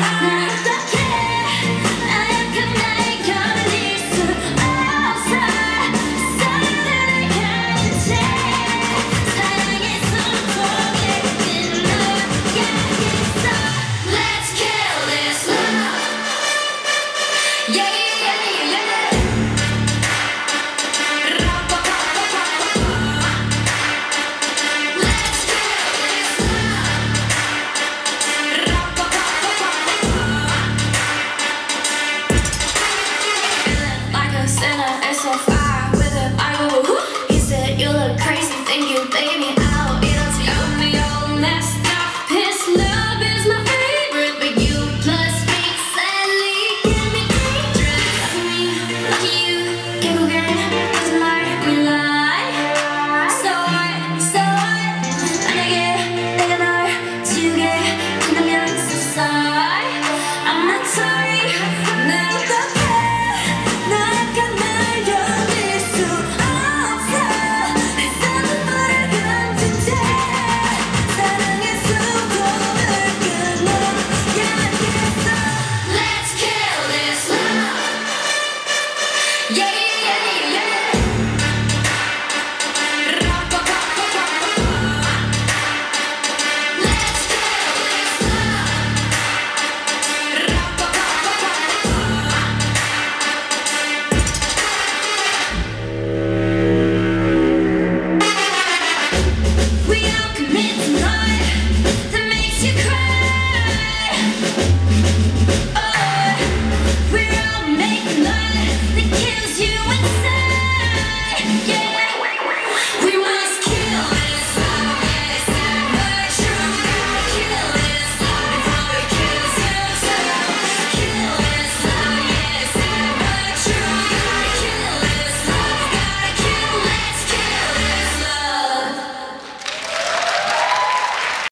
Yeah. you